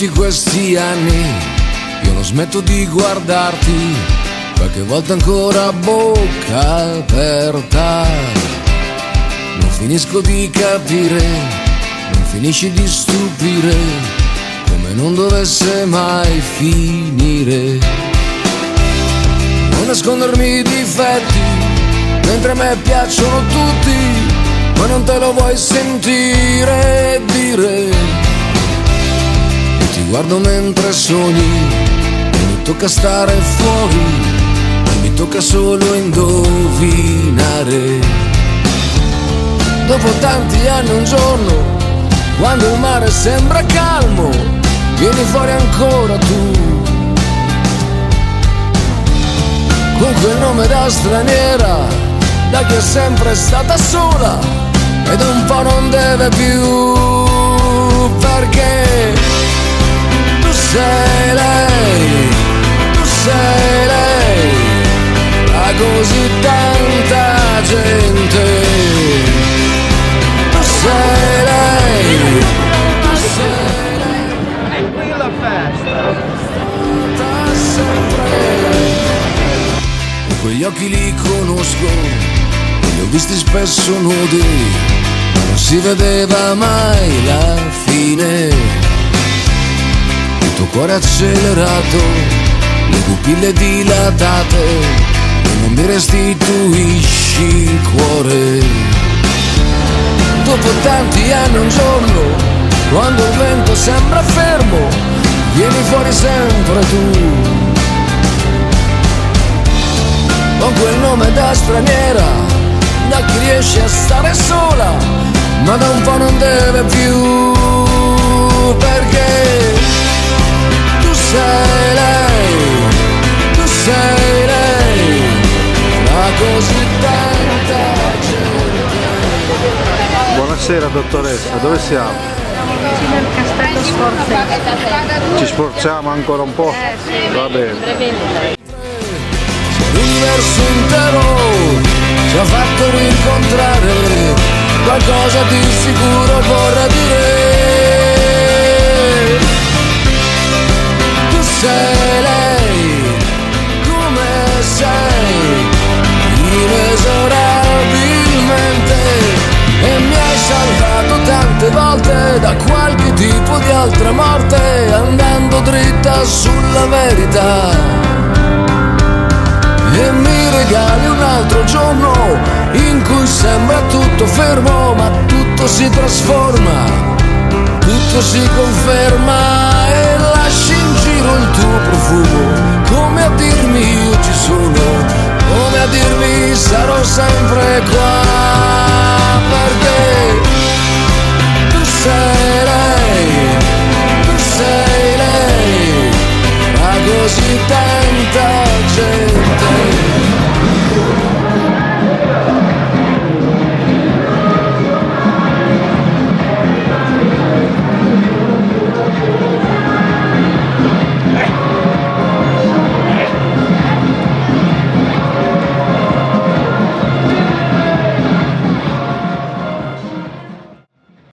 tutti questi anni io non smetto di guardarti, qualche volta ancora bocca aperta. Non finisco di capire, non finisci di stupire, come non dovesse mai finire. Non nascondermi i difetti, mentre a me piacciono tutti, ma non te lo vuoi sentire dire guardo mentre sogni mi tocca stare fuori mi tocca solo indovinare. Dopo tanti anni un giorno, quando il mare sembra calmo, vieni fuori ancora tu. Con quel nome da straniera, da chi è sempre stata sola ed un po' non deve più perché sei lei, tu sei lei, a così tanta gente. Tu sei lei, tu sei lei. E qui la festa! E quegli occhi li conosco, li ho visti spesso nudi, non si vedeva mai la fine cuore accelerato, le pupille dilatate, e non mi restituisci il cuore. Dopo tanti anni un giorno, quando il vento sembra fermo, vieni fuori sempre tu. Con quel nome da straniera, da chi riesce a stare sola, ma da un po' non deve più, Buonasera dottoressa, dove siamo? vicino al castello Sforzese. Ci sforziamo ancora un po'? Va bene. L'universo intero ci ha fatto rincontrare qualcosa di sicuro vorrà dire tipo di altra morte andando dritta sulla verità. E mi regali un altro giorno in cui sembra tutto fermo ma tutto si trasforma, tutto si conferma e lasci in giro il tuo profumo, come a dirmi io ci sono, hesitar